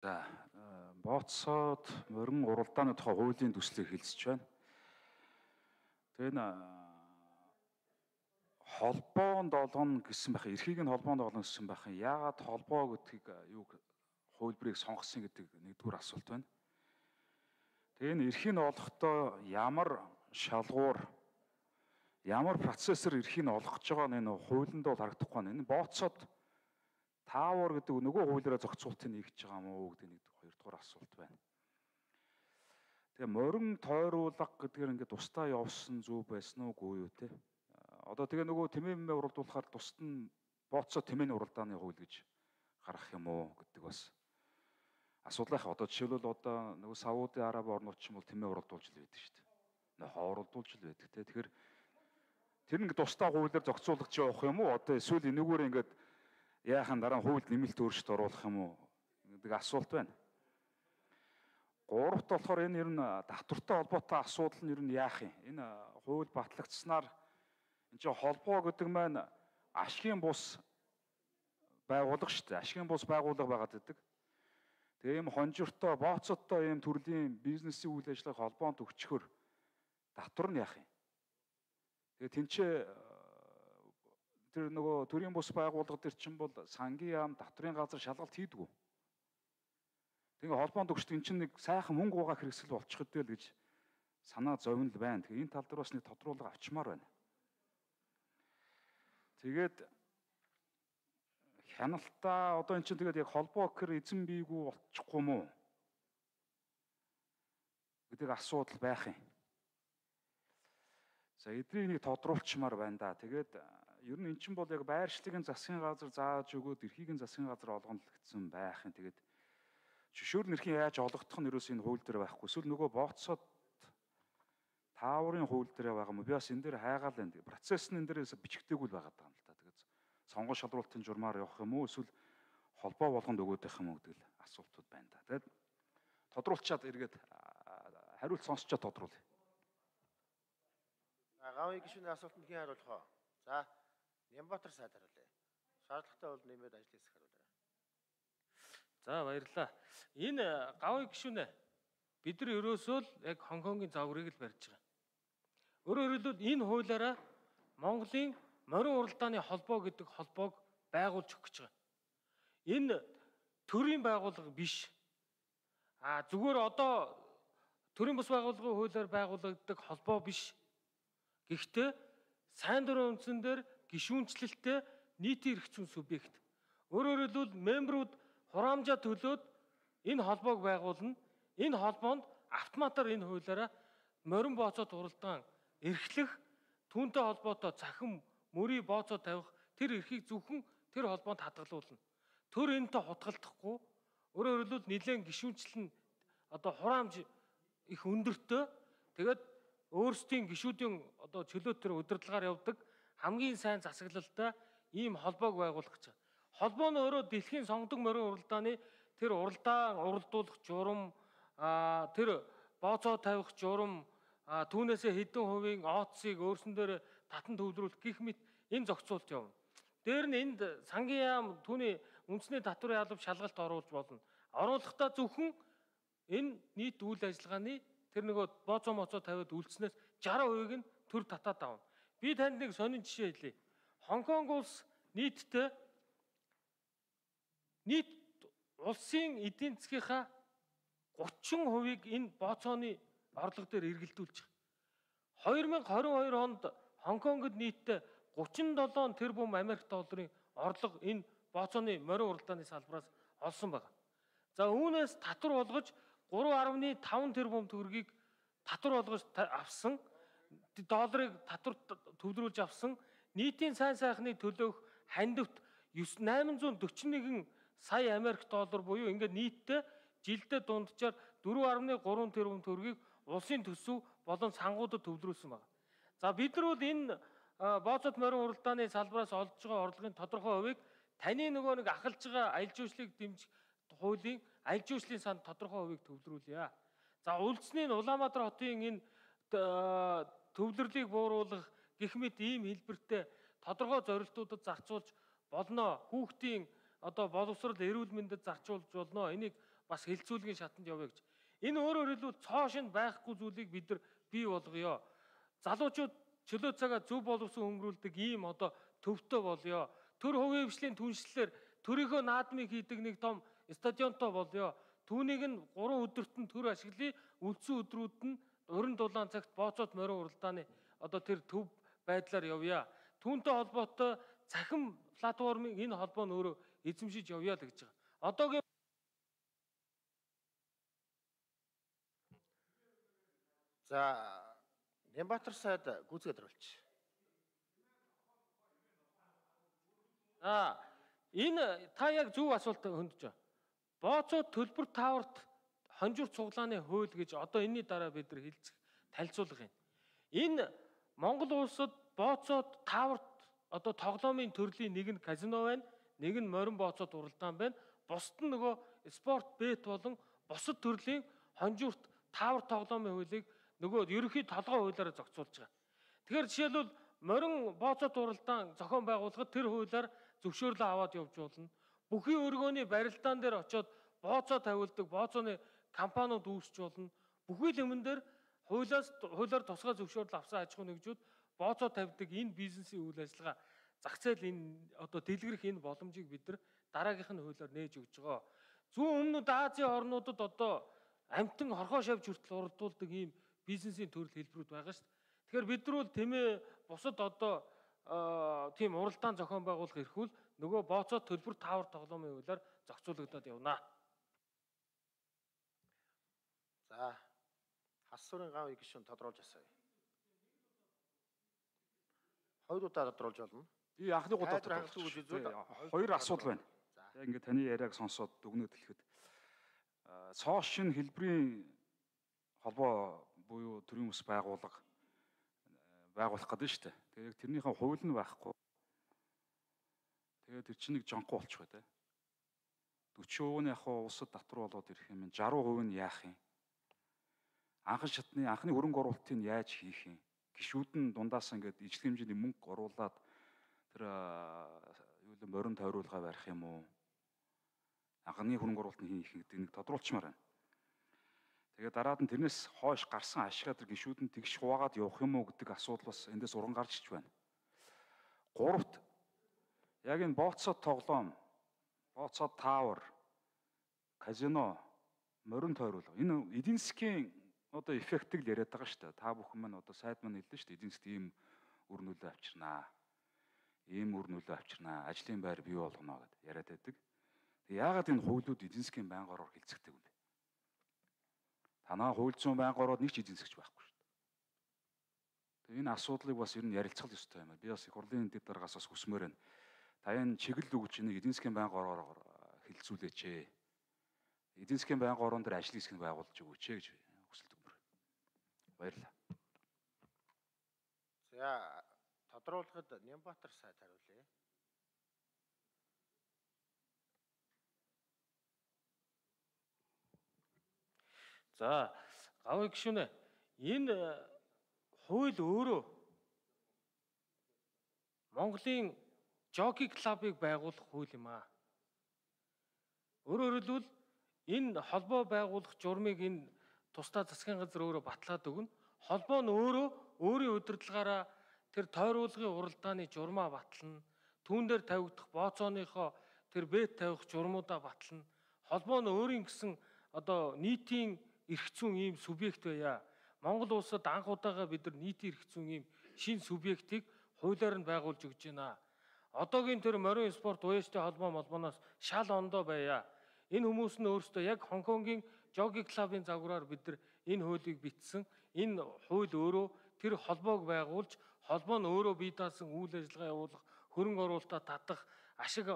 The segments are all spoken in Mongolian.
За бооцоод морин уралдааны тухай хуулийн төслийг хэлсэж байна. Тэгээ н холбоонд олгоно гэсэн байх, эрхийг нь холбоонд олгоно гэсэн байх. Яагаад холбоо гэдгийг юу хувилбарыг сонгосон гэдэг нэгдүгээр асуулт байна. Тэгээ энэ эрхийг нь олохдоо ямар шалгуур ямар процессор эрхийг нь олгож байгаа нь энэ хуулинд бол харагдахгүй байна. Энэ бооцоод таавар гэдэг нөгөө хуулиараа зохицуултыг нэгж байгаа мó гэдэг нэг хоёрдугаар асуулт байна. Тэгээ морин тойруулга гэдгээр ингээд тусдаа явсан зүв байсан уугүй юу те. Одоо тэгээ нөгөө тэмээмээ уралдуулахаар тусад нь бооцоо тэмээний уралдааны хууль гэж гаргах юм уу гэдэг бас асуудал их. Одоо жишээлбэл одоо нөгөө Сауди Араб орнууд ч юм бол тэмээ уралдуулж л байдаг шүү дээ. Нөө хооролдуулж л байдаг те. Тэгэхээр тэр нэг тусдаа хуулиар зохицуулах явах юм уу? Одоо эсвэл энэгээр ингээд яахан дараа хуульд нэмэлт өөрчлөлт оруулах юм уу гэдэг асуулт байна. Гуравт болохоор энэ ер нь татвартай холбоотой асуудал нь ер нь яах юм? Энэ хууль батлагдсанаар энэ чинь холбоо гэдэг маань ашигын бус байгууллага шүү дээ. Ашигын бус байгууллага байгаад байдаг. Тэгээ ийм хонжиртой, бооцоттой ийм төрлийн бизнесийн үйл ажиллагааг холбоонд өгчхөр татвар нь яах юм? Тэгээ тэнцээ тэр нөгөө төрийн бус байгууллага төр чинь бол сангийн яам татврын газар шалгалт хийдгүү. Тэгээ холбоонд өгчт эн чинь нэг сайхан мөнгө угаах хэрэгсэл болчих хэвэл гэж санаа зовнил байна. Тэгээ энэ тал дээр бас нэг тодруулга авчмаар байна. Тэгээд хяналтаа одоо эн чинь тэгээд яг холбоо гэхэр эзэн бийгүү болчихгүй мүү гэдэг асуудал байх юм. За эднийг нэг тодруулчмаар байна да. Тэгээд ер нь эн чинь бол яг байршлыгийн засгийн газар зааж өгөөд эрхийг нь засгийн газар олгонлогдсон байх юм. Тэгээд жишөөр нэрхийн яаж олгодох нь ерөөс энэ хууль дээр байхгүй. Эсвэл нөгөө бооцоод тааврын хууль дээр байгаа юм. Би бас энэ дээр хайгаал энэ процесс нь энэ дээрээс бичигдээгүй л байгаа даа л да. Тэгээд сонгон шалралтын журмаар явах юм уу эсвэл холбоо болгонд өгөөд байх юм уу гэдэг л асуултууд байна да. Тэгээд тодруулчаад эргээд хариулт сонсчоод тодруулъя. Гавын гишүүний асуултанд хэн хариулах вэ? За, Нямбатар сайд хариулъя. Шаардлагатай бол нэмээд ажил хэсэг хариулъя. За, баярлалаа. Энэ гавын гишүүнэ бид нар ерөөсөө л яг Хонконгийн загварыг л барьж байгаа. Өөрөөр хэлбэл энэ хуулиараа Монголын морин уралдааны холбоо гэдэг холбоог байгуулж өгч байгаа. Энэ төрийн байгууллага биш. А зүгээр одоо төрийн бас байгууллагын хуулиар байгуулагддаг холбоо биш. Гэхдээ сайн дурын үндсэн дээр гишүүнчлэлтэй нийтийн эрх зүйн субъект. Өөрөөр хэлбэл мембрүүд хураамжаа төлөөд энэ холбоог байгуулна. Энэ холбоонд автоматар энэ хуулиараа морин бооцоод уралдаан эрхлэх түүнтэй холбоотой захим мөрий бооцоо тавих тэр эрхийг зөвхөн тэр холбоонд хадгалуулна. Төр энэтэй хутгалдахгүй өөрөөр хэлбэл нэлээд гişүнчлэн одоо хураамж их өндөртөө тэгээд өөрсдийн гişүүдийн одоо чөлөө төр удирдлагаар явдаг хамгийн сайн засаглалтай ийм холбоог байгуулах гэж байна. Холбоо нь өөрөө дэлхийн сонгодог морин уралдааны тэр уралдаан уралдуулах журам тэр бооцоо тавих журам түүнээсээ хэдэн хувийн ооцыг өөрсөндөө татан төвлөрүүлэх гих мэт энэ зохицуулт явна. Дээр нь энд сангийн яам түүний үндэсний татврын алба шалгалт оруулж болно. Оруулахдаа зөвхөн энэ нийт үйл ажиллагааны тэр нөгөө бооцоо моцоо тавиад үлдснээс 60% нь төр татаад авна. Би танд нэг сонин жишээ хэлье. Хонконг улс нийтдээ нийт улсын эдийн засгийнхаа 30%-ийг энэ бооцооны орлого дээр эргэлдүүлж байгаа. 2022 онд Хонконгод нийтдээ 37 тэрбум Америк долларын орлого энэ бооцооны морин уралдааны салбараас олсон байна. За үүнээс татвар болгож 3.5 тэрбум төгрөгийг татвар болгож авсан долларыг татвар төвлөрүүлж авсан нийтийн сайн сайхны төлөөх хандивт 841 сая Америк доллар буюу ингээд нийтдээ жилдээ дунджаар 4.3 тэрбум төгрөгийг улсын төсөв болон сангуудад төвлөрүүлсэн байна. За бид нар бол энэ бооцот морин уралдааны салбараас олж байгаа орлогын тодорхой хувийг таны нөгөө нэг ахалж байгаа аялал жуулчлалыг дэмжих хуулийн аль жуулчлалын санд тодорхой хувийг төвлөрүүлье. За улсны Улаанбаатар хотын энэ төвлөрлийг бууруулах гэх мэт ийм хэлбэртэй тодорхой зорилтуудад зарцуулж болно. Хүүхдийн одоо боловсрол эрүүл мэндэд зарцуулж болно. Энийг бас хилцүүлгийн шатанд явъя гэж. Энэ өөрөөр хэлбэл цоо шин байхгүй зүйлийг бид нар бий болгоё. Залуучууд чөлөө цагаа зөв боловсон өнгөрүүлдэг ийм одоо төвтэй болёо. Төр хувийн хвшлийн түншлэлээр төрийнхөө наадмыг хийдэг нэг том стадионтой болёо. Түүнийг нь 3 өдөрт нь төр ашиглая. Үлдсэн өдрүүд нь уран дулаан цагт бооцоод морин уралдааны одоо тэр төв байдлаар явъя. Түүнтэй холбоотой цахим платформын энэ холбоо нь өөрөө эзэмшиж явъя л гэж байгаа. Одоогийн За Нямбатар сайд гүйцэтгэж харуулж. Аа энэ та яг зөв асуулт хөндөж байна. Бооцоо төлбөр тааварт хонжуур цуглааны хууль гэж одоо энэний дараа бид нар хэлцэх танилцуулга юм. Энэ Монгол улсад бооцоод тааварт одоо тоглоомын төрлийн нэг нь казино байна, нэг нь морин бооцоод уралдаан байна. Бусд нь нөгөө спорт бет болон бусад төрлийн хонжуурт таавар тоглоомын хуулийг нөгөө ерөнхий толгой хуулиараа зохицуулж байгаа. Тэгэхээр жишээлбэл морин бооцоод уралдаан зохион байгуулахад тэр хуулиар зөвшөөрлөө аваад явж болно. Бүхий өргөөний барилдаан дээр очиод бооцоо тавилдаг, бооцооны компаниуд үүсч болно. Бүхий л юмн дээр хуулиас хуулиар тусгай зөвшөөрөл авсан аж ахуй нэгжүүд бооцоо тавьдаг энэ бизнесийн үйл ажиллагаа зах зээл энэ одоо дэлгэрэх энэ боломжийг бид нар дараагийнх нь хуулиар нээж өгч байгаа. Зүүн өмнөд Азийн орнуудад одоо амтан хорхоо шавж хүртэл уралдуулдаг ийм бизнесийн төрөл хэлбэрүүд байгаа шүү дээ. Тэгэхээр бид нар бол тэмээ бусад одоо тийм уралдаан зохион байгуулах эрхүүл нөгөө бооцоо төлбөр таавар тоглоомын хуулиар зохицуулагдаад явна. За хас сүрийн гав гишүүн тодруулж асууя. Хоёр удаа тодруулж болно. Би анхны удаа гэж үзвэл хоёр асуудал байна. За. Ингээд таны яриаг сонсоод дүгнээд хэлэхэд цоо шин хэлбэрийн холбоо буюу төрийн ус байгууллага байгуулах гэдэг нь шүү дээ. Тэгээ яг тэрнийхэн хууль нь байхгүй. Тэгээ тэр чинь нэг жонко болчих бай таа. 40% нь яг улсад татвар болоод ирэх юм. 60% нь яах юм? Анхан шатны анхны хөрөнгө оруулалтыг яаж хийх юм? Гишүүд нь дундаас ингээд ижил хэмжээний мөнгө оруулаад тэр юу л морин тойруулгаа барих юм уу? Анхны хөрөнгө оруулалтыг хийх гэдэг нэг тодруулчмаар байна. Тэгээ дараад нь тэрнээс хойш гарсан ашигаа тэр гişүүд нь тэгш хуваагаад явах юм уу гэдэг асуудал бас эндээс уран гарч ич байна. Гуравт яг энэ бооцоо тоглоом, бооцоо таавар, казино, морин тойруулга. Энэ эдийн засгийн одоо эффектийг л яриад байгаа шүү дээ. Та бүхэн маань одоо сайд маань хэлсэн шүү дээ. Эдийн засгт ийм үр нөлөө авчирнаа. Ийм үр нөлөө авчирнаа. Ажлын байр бий болгоно гэдээ яриад байдаг. Тэг яагаад энэ хуулиуд эдийн засгийн байнга ороор хилцэгдэг юм бэ? Танаа хууль зүйн байнга ороод нэг ч эзэн засгч байхгүй шүү дээ. Тэгээ энэ асуудлыг бас ер нь ярилцах ёстой юм аа. Би бас их хурлын дэд дараагаас бас хүсмээр байна. Та энэ чиглэл өгч энийг эдийн засгийн байнга ороор хилцүүлээч ээ. Эдийн засгийн байнга орон дээр ажил хэсэг нь байгуулж өгөөч гэж. Баярлалаа. За тодруулахад Нямбатар сайд хариулъя. За гавь гişүнэ энэ хууль өөрөө Монголын жокей клубыг байгуулах хууль юм аа. Өөрөөр хэлбэл энэ холбоо байгуулах журмыг энэ тусдаа засгийн газар өөрөө баталгаад өгнө. Холбоо нь өөрөө өөрийн удирдлагаараа тэр тойруулгын уралдааны журмаа батлана. Түүн дээр тавигдах бооцооныхоо тэр бет тавих журмуудаа батлана. Холбоо нь өөрийн гэсэн одоо нийтийн эрх зүйн ийм субъект байя. Монгол улсад анх удаага бид нар нийтийн эрх зүйн ийм шин субъектыг хуулиар нь байгуулж өгч байна. Одоогийн тэр морин спорт уяжтай холбоо молбоноос шал ондоо байя. Энэ хүмүүс нь өөрсдөө яг Хонконгийн жоги клубын загвараар бид нар энэ хуулийг бичсэн. Энэ хууль өөрөө тэр холбоог байгуулж, холбоо нь өөрөө бие даасан үйл ажиллагаа явуулах, хөрөнгө оруулалтаа татах, ашиг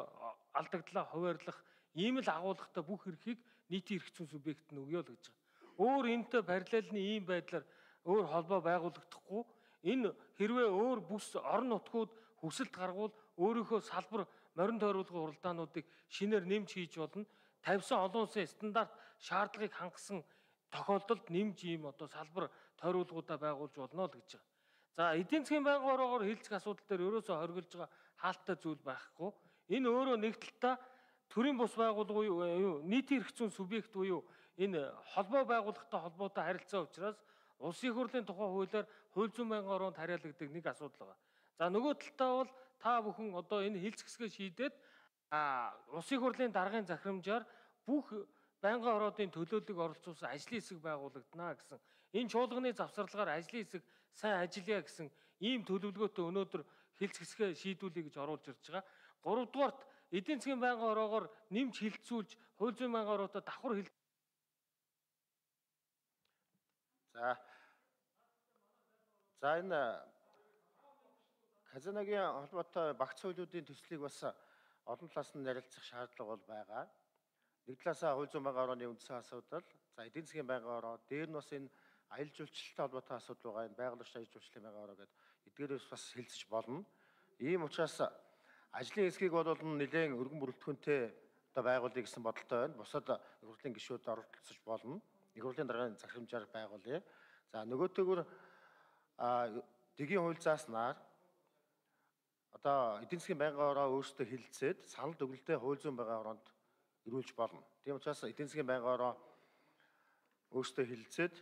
алдагдлаа хуваарлах ийм л агуулгатай бүх эрхийг нийтийн эрх зүйн субъект нь өгөө л гэж байгаа. Өөр энэтэй параллельны ийм байдлаар өөр холбоо байгуулагдахгүй энэ хэрвээ өөр бүс орон нутгууд хүсэлт гаргуул өөрийнхөө салбар морин тойруулгын уралдаануудыг шинээр нэмж хийж болно тавьсан олон улсын стандарт шаардлагыг хангасан тохиолдолд нэмж ийм одоо салбар тойруулгуудаа байгуулж болно л гэж байгаа. За эдийн засгийн байнгын ороогоор хилцэх асуудал дээр ерөөсөө хоригдж байгаа хаалттай зүйл байхгүй. Энэ өөрөө нэг талдаа төрийн бус э, юу нийтийн эрх зүйн субъект буюу энэ холбоо байгууллагатай холбоотой харилцаа учраас улсын хурлын тухай хуулиар хууль зүйн байнгын ороонд хариалагддаг нэг асуудал байгаа. За нөгөө талдаа бол та бүхэн одоо энэ хилц хэсгээ шийдээд а улсын хурлын даргын захирамжаар бүх байнгын ороодын төлөөллөг оролцуулсан ажлын хэсэг байгуулагдана гэсэн энэ чуулганы завсарлагаар ажлын хэсэг сайн ажиллая гэсэн ийм төлөвлөгөөтэй өнөөдөр хилц хэсгээ шийдүүлэе гэж оруулж ирж байгаа. Гуравдугаарт эдийн засгийн байнгын ороогоор нэмж хилцүүлж хууль зүйн байнгын ороотой давхар хил За. За энэ казиногийн холбоотой багц хуулиудын төслийг бас олон талаас нь ярилцах шаардлага бол байгаа. Нэг талаасаа хууль зүйн байнгын орооны үндсэн асуудал, за эдийн засгийн байнгын ороо, дээр нь бас энэ аялал жуулчлалтай холбоотой асуудал байгаа. Энэ байгаль орчин аялал жуулчлалын байнгын ороо гэдэг эдгээрээс бас хэлцэж болно. Ийм учраас ажлын хэсгийг бол нэлээд өргөн бүрэлдэхүүнтэй одоо байгуулъя гэсэн бодолтой байна. Бусад их хурлын гишүүд оролцож болно. Их хурлын даргын захирамжаар байгуулъя. За нөгөөтэйгөр а дэгийн хууль зааснаар одоо эдийн засгийн байнгын ороо өөрсдөө хилцээд санал дүгнэлтээ хууль зүйн байнгын ороонд ирүүлж болно. Тийм учраас эдийн засгийн байнгын ороо өөрсдөө хилцээд